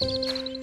Música